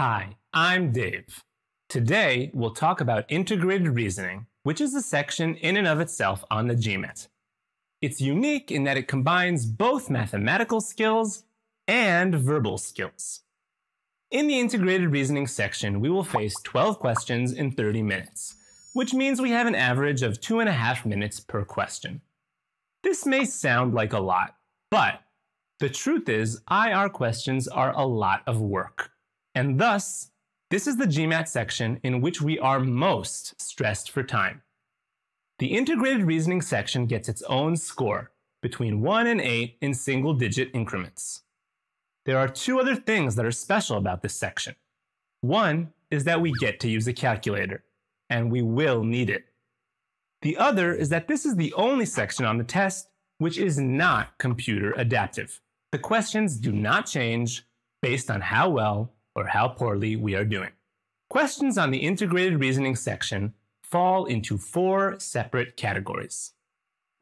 Hi, I'm Dave. Today, we'll talk about integrated reasoning, which is a section in and of itself on the GMAT. It's unique in that it combines both mathematical skills and verbal skills. In the integrated reasoning section, we will face 12 questions in 30 minutes, which means we have an average of two and a half minutes per question. This may sound like a lot, but the truth is, IR questions are a lot of work. And thus, this is the GMAT section in which we are most stressed for time. The integrated reasoning section gets its own score, between 1 and 8 in single digit increments. There are two other things that are special about this section. One is that we get to use a calculator, and we will need it. The other is that this is the only section on the test which is not computer adaptive. The questions do not change based on how well or how poorly we are doing. Questions on the integrated reasoning section fall into four separate categories.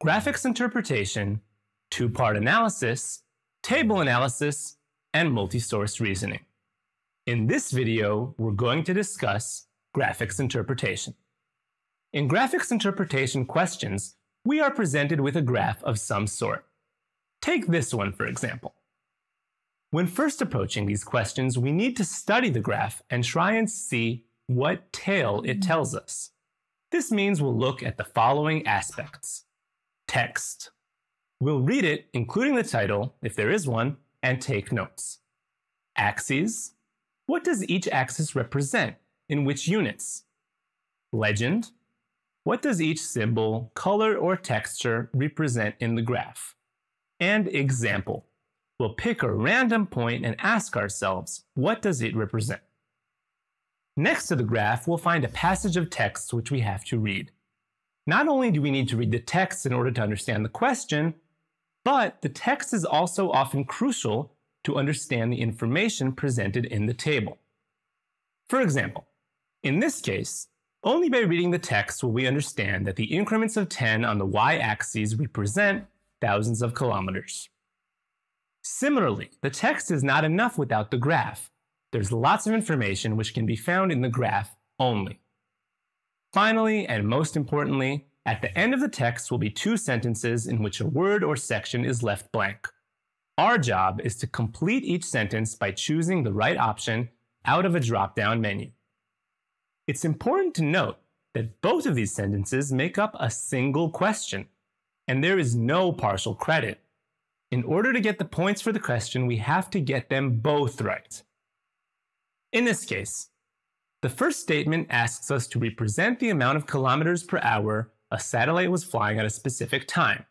Graphics interpretation, two-part analysis, table analysis, and multi-source reasoning. In this video, we're going to discuss graphics interpretation. In graphics interpretation questions, we are presented with a graph of some sort. Take this one, for example. When first approaching these questions, we need to study the graph and try and see what tale it mm-hmm. tells us. This means we'll look at the following aspects. Text. We'll read it, including the title, if there is one, and take notes. Axes. What does each axis represent? In which units? Legend. What does each symbol, color, or texture represent in the graph? And example. We'll pick a random point and ask ourselves, what does it represent? Next to the graph, we'll find a passage of text which we have to read. Not only do we need to read the text in order to understand the question, but the text is also often crucial to understand the information presented in the table. For example, in this case, only by reading the text will we understand that the increments of 10 on the y-axis represent thousands of kilometers. Similarly, the text is not enough without the graph. There's lots of information which can be found in the graph only. Finally, and most importantly, at the end of the text will be two sentences in which a word or section is left blank. Our job is to complete each sentence by choosing the right option out of a drop-down menu. It's important to note that both of these sentences make up a single question, and there is no partial credit. In order to get the points for the question, we have to get them both right. In this case, the first statement asks us to represent the amount of kilometers per hour a satellite was flying at a specific time,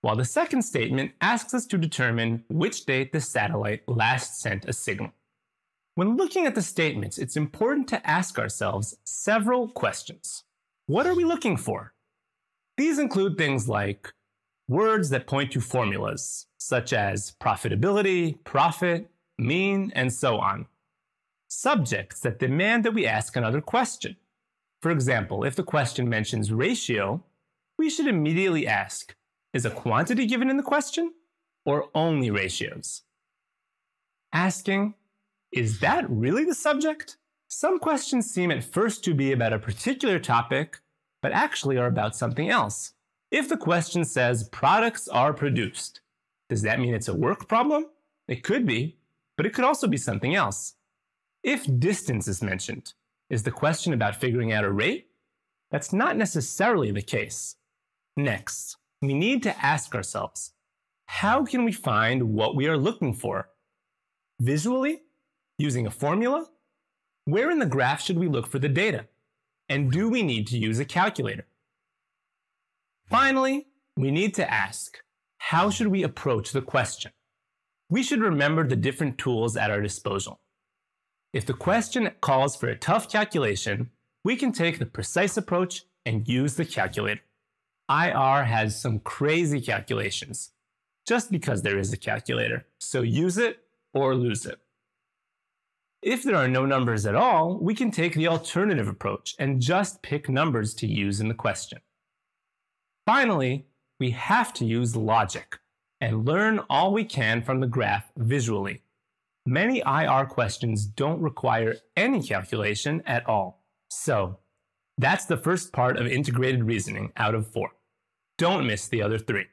while the second statement asks us to determine which date the satellite last sent a signal. When looking at the statements, it's important to ask ourselves several questions. What are we looking for? These include things like words that point to formulas, such as profitability, profit, mean, and so on. Subjects that demand that we ask another question. For example, if the question mentions ratio, we should immediately ask, is a quantity given in the question, or only ratios? Asking, is that really the subject? Some questions seem at first to be about a particular topic, but actually are about something else. If the question says products are produced, does that mean it's a work problem? It could be, but it could also be something else. If distance is mentioned, is the question about figuring out a rate? That's not necessarily the case. Next, we need to ask ourselves, how can we find what we are looking for? Visually? Using a formula? Where in the graph should we look for the data? And do we need to use a calculator? Finally, we need to ask, how should we approach the question? We should remember the different tools at our disposal. If the question calls for a tough calculation, we can take the precise approach and use the calculator. IR has some crazy calculations, just because there is a calculator, so use it or lose it. If there are no numbers at all, we can take the alternative approach and just pick numbers to use in the question. Finally, we have to use logic and learn all we can from the graph visually. Many IR questions don't require any calculation at all. So, that's the first part of integrated reasoning out of four. Don't miss the other three.